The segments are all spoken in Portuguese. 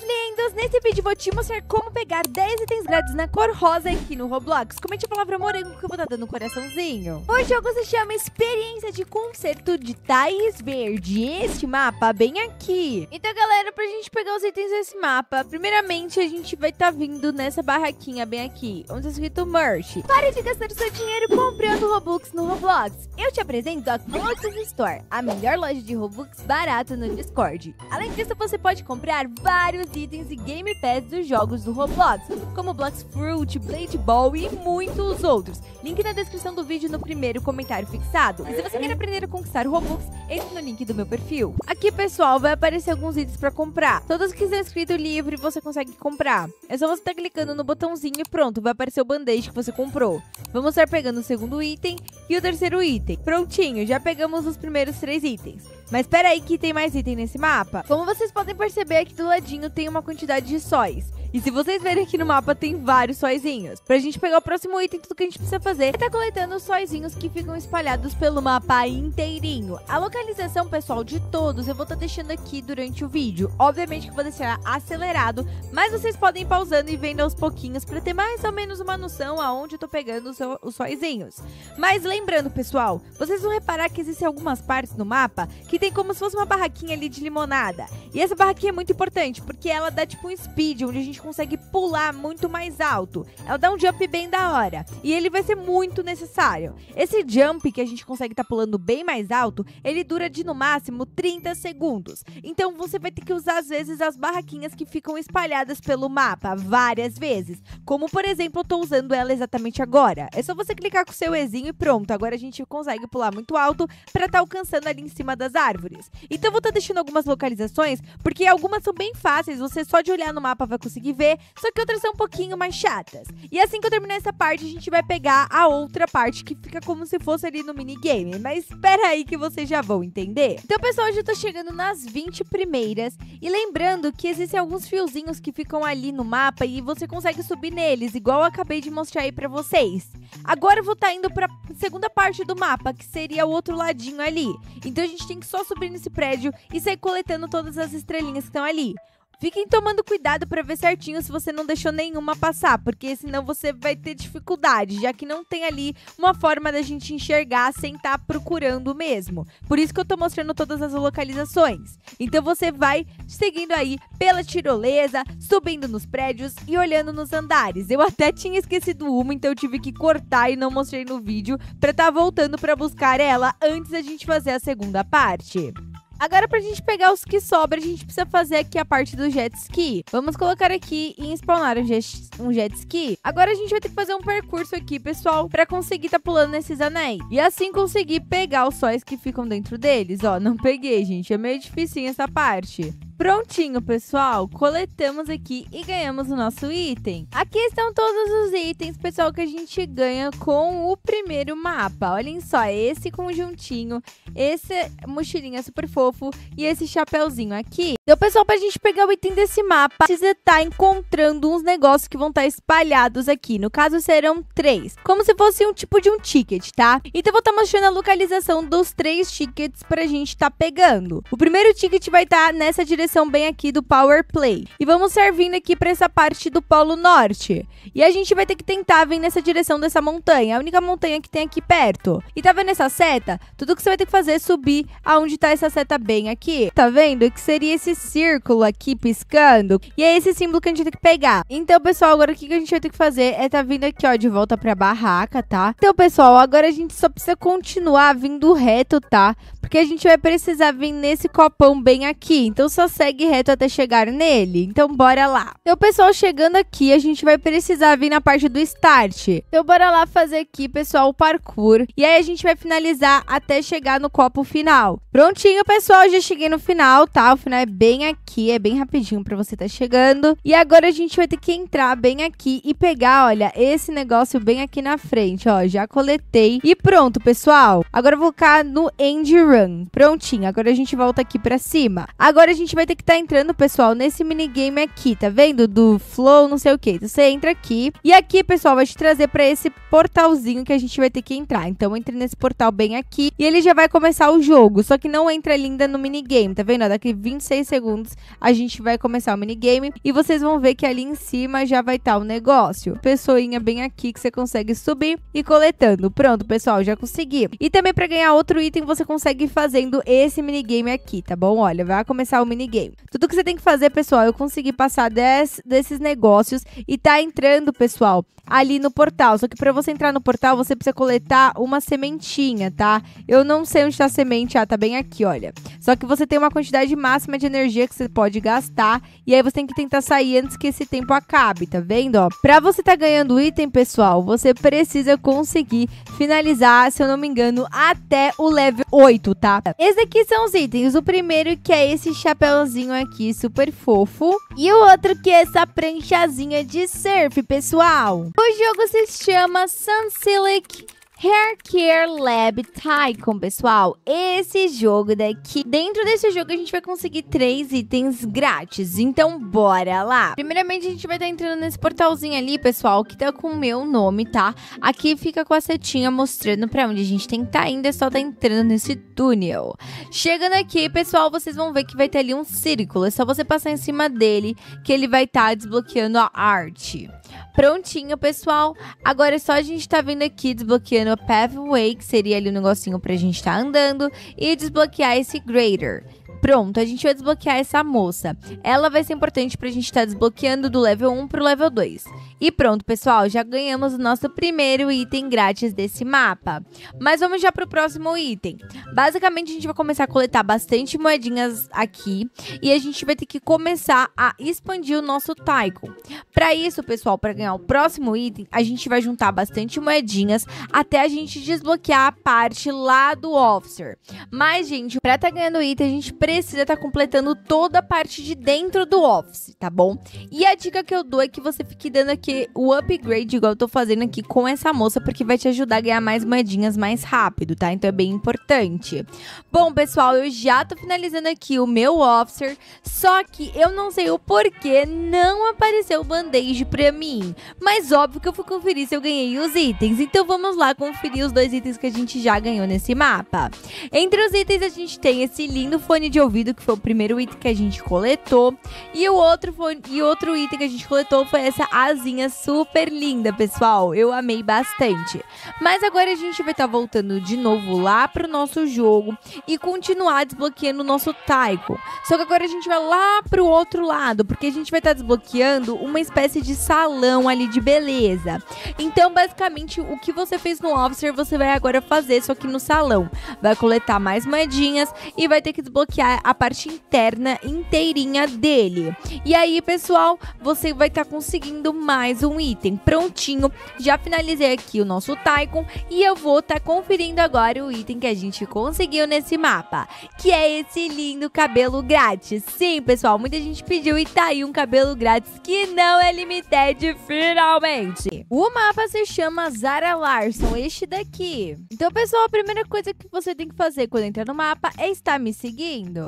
meus lindos! Nesse vídeo vou te mostrar como pegar 10 itens grátis na cor rosa aqui no Roblox. Comente a palavra morango que eu vou estar dando um coraçãozinho. O jogo se chama Experiência de Concerto de Tais Verde. Este mapa bem aqui. Então, galera, pra gente pegar os itens desse mapa, primeiramente a gente vai estar tá vindo nessa barraquinha bem aqui, onde está escrito Merch. Pare de gastar o seu dinheiro comprando Robux no Roblox. Eu te apresento a Roblox Store, a melhor loja de Robux barato no Discord. Além disso, você pode comprar vários itens e Game Pass dos jogos do Roblox, como Blox Fruit, Blade Ball e muitos outros. Link na descrição do vídeo no primeiro comentário fixado. E se você quer aprender a conquistar o Robux, entre no link do meu perfil. Aqui, pessoal, vai aparecer alguns itens para comprar. Todos que estão escrito livre, você consegue comprar. É só você estar tá clicando no botãozinho e pronto, vai aparecer o band-aid que você comprou. Vamos estar pegando o segundo item e o terceiro item. Prontinho, já pegamos os primeiros três itens. Mas espera aí que tem mais item nesse mapa. Como vocês podem perceber, aqui do ladinho tem uma quantidade de sóis. E se vocês verem aqui no mapa, tem vários sóizinhos. Pra gente pegar o próximo item, tudo que a gente precisa fazer é tá coletando os sóizinhos que ficam espalhados pelo mapa inteirinho. A localização, pessoal, de todos eu vou estar tá deixando aqui durante o vídeo. Obviamente que vou deixar acelerado, mas vocês podem ir pausando e vendo aos pouquinhos pra ter mais ou menos uma noção aonde eu tô pegando os, os sóizinhos. Mas lembrando, pessoal, vocês vão reparar que existem algumas partes no mapa que tem como se fosse uma barraquinha ali de limonada. E essa barraquinha é muito importante, porque ela dá tipo um speed, onde a gente consegue pular muito mais alto. Ela dá um jump bem da hora. E ele vai ser muito necessário. Esse jump que a gente consegue estar tá pulando bem mais alto, ele dura de no máximo 30 segundos. Então você vai ter que usar às vezes as barraquinhas que ficam espalhadas pelo mapa várias vezes. Como por exemplo, eu tô usando ela exatamente agora. É só você clicar com o seu Ezinho e pronto. Agora a gente consegue pular muito alto para estar tá alcançando ali em cima das árvores. Então vou estar tá deixando algumas localizações, porque algumas são bem fáceis. Você só de olhar no mapa vai conseguir ver, só que outras são um pouquinho mais chatas. E assim que eu terminar essa parte, a gente vai pegar a outra parte que fica como se fosse ali no minigame. Mas espera aí que vocês já vão entender. Então, pessoal, hoje eu tô chegando nas 20 primeiras. E lembrando que existem alguns fiozinhos que ficam ali no mapa e você consegue subir neles, igual eu acabei de mostrar aí pra vocês. Agora eu vou estar tá indo pra segunda parte do mapa, que seria o outro ladinho ali. Então a gente tem que só subir nesse prédio e sair coletando todas as estrelinhas que estão ali. Fiquem tomando cuidado para ver certinho se você não deixou nenhuma passar, porque senão você vai ter dificuldade, já que não tem ali uma forma da gente enxergar sem estar tá procurando mesmo. Por isso que eu tô mostrando todas as localizações. Então você vai seguindo aí pela tirolesa, subindo nos prédios e olhando nos andares. Eu até tinha esquecido uma, então eu tive que cortar e não mostrei no vídeo para estar tá voltando para buscar ela antes da gente fazer a segunda parte. Agora, pra gente pegar os que sobram, a gente precisa fazer aqui a parte do jet ski. Vamos colocar aqui e spawnar um jet, um jet ski. Agora a gente vai ter que fazer um percurso aqui, pessoal, pra conseguir tá pulando nesses anéis. E assim conseguir pegar os sóis que ficam dentro deles. Ó, não peguei, gente. É meio difícil essa parte. Prontinho, pessoal. Coletamos aqui e ganhamos o nosso item. Aqui estão todos os itens, pessoal, que a gente ganha com o primeiro mapa. Olhem só, esse conjuntinho, esse mochilinha super fofo e esse chapéuzinho aqui. Então, pessoal, pra gente pegar o item desse mapa, precisa estar tá encontrando uns negócios que vão estar tá espalhados aqui. No caso, serão três. Como se fosse um tipo de um ticket, tá? Então, eu vou estar tá mostrando a localização dos três tickets pra gente estar tá pegando. O primeiro ticket vai estar tá nessa direção bem aqui do Power Play. E vamos servindo aqui para essa parte do Polo Norte. E a gente vai ter que tentar vir nessa direção dessa montanha, a única montanha que tem aqui perto. E tá vendo essa seta? Tudo que você vai ter que fazer é subir aonde tá essa seta bem aqui. Tá vendo? Que seria esse círculo aqui piscando. E é esse símbolo que a gente tem que pegar. Então, pessoal, agora o que a gente vai ter que fazer é tá vindo aqui, ó, de volta pra barraca, tá? Então, pessoal, agora a gente só precisa continuar vindo reto, tá? Porque a gente vai precisar vir nesse copão bem aqui. Então, só segue reto até chegar nele. Então, bora lá. Então, pessoal, chegando aqui, a gente vai precisar vir na parte do start. Então, bora lá fazer aqui, pessoal, o parkour. E aí, a gente vai finalizar até chegar no copo final. Prontinho, pessoal, já cheguei no final, tá? O final é bem aqui, é bem rapidinho pra você tá chegando. E agora a gente vai ter que entrar bem aqui e pegar, olha, esse negócio bem aqui na frente, ó. Já coletei. E pronto, pessoal. Agora eu vou colocar no End Run. Run. Prontinho, agora a gente volta aqui pra cima. Agora a gente vai ter que estar tá entrando, pessoal, nesse minigame aqui, tá vendo? Do Flow, não sei o que. Você entra aqui e aqui, pessoal, vai te trazer pra esse portalzinho que a gente vai ter que entrar. Então entre nesse portal bem aqui e ele já vai começar o jogo. Só que não entra linda no minigame, tá vendo? Daqui 26 segundos a gente vai começar o minigame e vocês vão ver que ali em cima já vai estar tá o negócio. Pessoinha bem aqui que você consegue subir e coletando. Pronto, pessoal, já consegui. E também para ganhar outro item você consegue fazendo esse minigame aqui, tá bom? Olha, vai começar o minigame. Tudo que você tem que fazer, pessoal, eu consegui passar des, desses negócios e tá entrando, pessoal, ali no portal. Só que para você entrar no portal, você precisa coletar uma sementinha, tá? Eu não sei onde tá a semente, ah, tá bem aqui, olha. Só que você tem uma quantidade máxima de energia que você pode gastar e aí você tem que tentar sair antes que esse tempo acabe, tá vendo, ó? Pra você tá ganhando item, pessoal, você precisa conseguir finalizar, se eu não me engano, até o level 8, tá? Esses aqui são os itens. O primeiro que é esse chapéuzinho aqui, super fofo. E o outro que é essa pranchazinha de surf, pessoal. O jogo se chama Sunsilic Hair Care Lab Tycoon, pessoal. Esse jogo daqui, dentro desse jogo a gente vai conseguir três itens grátis. Então, bora lá. Primeiramente, a gente vai estar tá entrando nesse portalzinho ali, pessoal, que tá com o meu nome, tá? Aqui fica com a setinha mostrando pra onde a gente tem que tá indo. É só tá entrando nesse túnel. Chegando aqui, pessoal, vocês vão ver que vai ter ali um círculo. É só você passar em cima dele que ele vai estar tá desbloqueando a arte. Prontinho, pessoal. Agora é só a gente tá vindo aqui desbloqueando a Pathway, que seria ali o um negocinho pra gente estar tá andando, e desbloquear esse Grader. Pronto, a gente vai desbloquear essa moça. Ela vai ser importante pra gente estar tá desbloqueando do level 1 pro level 2. E pronto, pessoal, já ganhamos o nosso primeiro item grátis desse mapa. Mas vamos já pro próximo item. Basicamente, a gente vai começar a coletar bastante moedinhas aqui. E a gente vai ter que começar a expandir o nosso Tycoon. Para isso, pessoal, para ganhar o próximo item, a gente vai juntar bastante moedinhas até a gente desbloquear a parte lá do Officer. Mas, gente, para estar tá ganhando item, a gente precisa estar tá completando toda a parte de dentro do Office, tá bom? E a dica que eu dou é que você fique dando aqui o upgrade, igual eu tô fazendo aqui com essa moça, porque vai te ajudar a ganhar mais moedinhas mais rápido, tá? Então é bem importante. Bom, pessoal, eu já tô finalizando aqui o meu officer, só que eu não sei o porquê não apareceu o band-aid pra mim. Mas óbvio que eu fui conferir se eu ganhei os itens, então vamos lá conferir os dois itens que a gente já ganhou nesse mapa. Entre os itens a gente tem esse lindo fone de ouvido, que foi o primeiro item que a gente coletou, e o outro, fone, e outro item que a gente coletou foi essa asinha super linda, pessoal. Eu amei bastante. Mas agora a gente vai estar tá voltando de novo lá pro nosso jogo e continuar desbloqueando o nosso Taiko. Só que agora a gente vai lá pro outro lado, porque a gente vai estar tá desbloqueando uma espécie de salão ali de beleza. Então, basicamente, o que você fez no Officer, você vai agora fazer, só que no salão. Vai coletar mais moedinhas e vai ter que desbloquear a parte interna inteirinha dele. E aí, pessoal, você vai estar tá conseguindo mais um item prontinho. Já finalizei aqui o nosso Tycoon e eu vou estar tá conferindo agora o item que a gente conseguiu nesse mapa, que é esse lindo cabelo grátis. Sim, pessoal, muita gente pediu e tá aí um cabelo grátis que não é limited finalmente. O mapa se chama Zara Larson, este daqui. Então, pessoal, a primeira coisa que você tem que fazer quando entrar no mapa é estar me seguindo.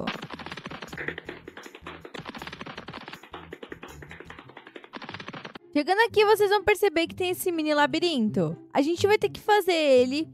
Chegando aqui, vocês vão perceber que tem esse mini labirinto. A gente vai ter que fazer ele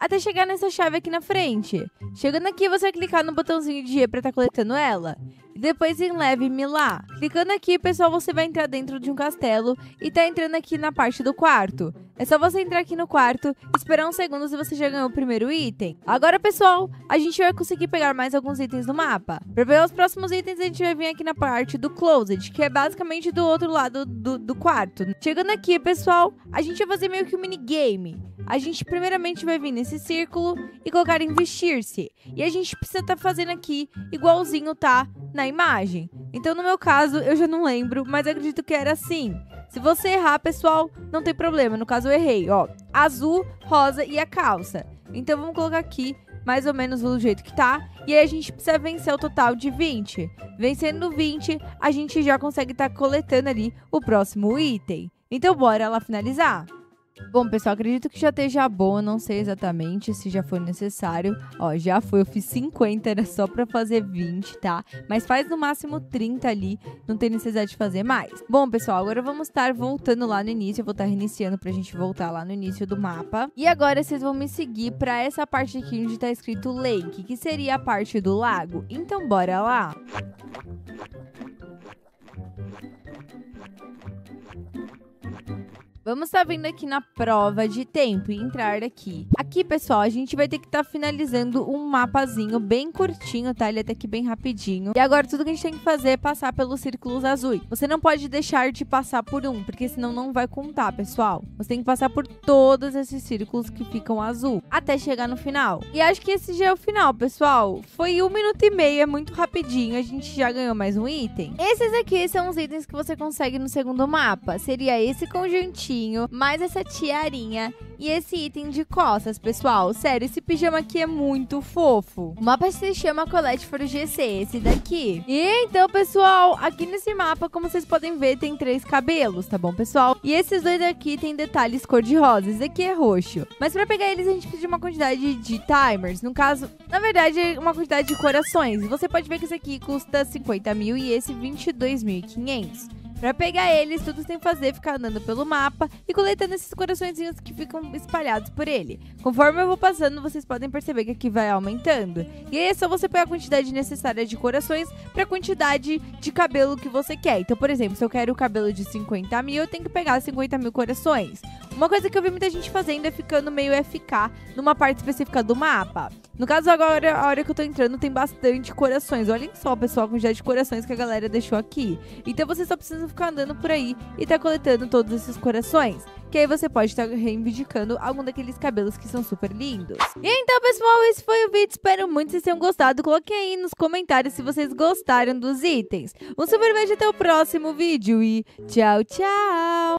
até chegar nessa chave aqui na frente. Chegando aqui, você vai clicar no botãozinho de G para estar tá coletando ela. E depois em Leve-me lá. Clicando aqui, pessoal, você vai entrar dentro de um castelo e tá entrando aqui na parte do quarto. É só você entrar aqui no quarto, esperar uns segundos e você já ganhou o primeiro item. Agora, pessoal, a gente vai conseguir pegar mais alguns itens no mapa. Para ver os próximos itens, a gente vai vir aqui na parte do Closet, que é basicamente do outro lado do, do quarto. Chegando aqui, pessoal, a gente vai fazer meio que um minigame a gente primeiramente vai vir nesse círculo e colocar em vestir-se. E a gente precisa estar tá fazendo aqui igualzinho tá na imagem. Então, no meu caso, eu já não lembro, mas acredito que era assim. Se você errar, pessoal, não tem problema. No caso, eu errei, ó. Azul, rosa e a calça. Então, vamos colocar aqui mais ou menos do jeito que tá. E aí a gente precisa vencer o total de 20. Vencendo 20, a gente já consegue estar tá coletando ali o próximo item. Então bora lá finalizar. Bom, pessoal, acredito que já esteja bom, não sei exatamente se já foi necessário. Ó, já foi, eu fiz 50, era só pra fazer 20, tá? Mas faz no máximo 30 ali, não tem necessidade de fazer mais. Bom, pessoal, agora vamos estar voltando lá no início, eu vou estar reiniciando pra gente voltar lá no início do mapa. E agora vocês vão me seguir pra essa parte aqui onde tá escrito Lake, que seria a parte do lago. Então, bora lá! Vamos estar tá vindo aqui na prova de tempo e entrar aqui. Aqui, pessoal, a gente vai ter que estar tá finalizando um mapazinho bem curtinho, tá? Ele é até aqui bem rapidinho. E agora, tudo que a gente tem que fazer é passar pelos círculos azuis. Você não pode deixar de passar por um, porque senão não vai contar, pessoal. Você tem que passar por todos esses círculos que ficam azul, até chegar no final. E acho que esse já é o final, pessoal. Foi um minuto e meio, é muito rapidinho. A gente já ganhou mais um item. Esses aqui são os itens que você consegue no segundo mapa. Seria esse conjuntinho mais essa tiarinha e esse item de costas, pessoal. Sério, esse pijama aqui é muito fofo. O mapa se chama Colette for GC, esse daqui. E então, pessoal, aqui nesse mapa, como vocês podem ver, tem três cabelos, tá bom, pessoal? E esses dois aqui tem detalhes cor-de-rosa. Esse aqui é roxo. Mas pra pegar eles, a gente precisa de uma quantidade de timers. No caso, na verdade, é uma quantidade de corações. Você pode ver que esse aqui custa 50 mil e esse 22.500. Para pegar eles, tudo tem que fazer ficar andando pelo mapa e coletando esses coraçõezinhos que ficam espalhados por ele. Conforme eu vou passando, vocês podem perceber que aqui vai aumentando. E aí é só você pegar a quantidade necessária de corações para a quantidade de cabelo que você quer. Então, por exemplo, se eu quero o cabelo de 50 mil, eu tenho que pegar 50 mil corações. Uma coisa que eu vi muita gente fazendo é ficando meio FK numa parte específica do mapa. No caso, agora, a hora que eu tô entrando, tem bastante corações. Olhem só, pessoal, a quantidade de corações que a galera deixou aqui. Então, você só precisa ficar andando por aí e tá coletando todos esses corações. Que aí você pode estar tá reivindicando algum daqueles cabelos que são super lindos. E então, pessoal, esse foi o vídeo. Espero muito que vocês tenham gostado. Coloquem aí nos comentários se vocês gostaram dos itens. Um super beijo até o próximo vídeo e tchau, tchau!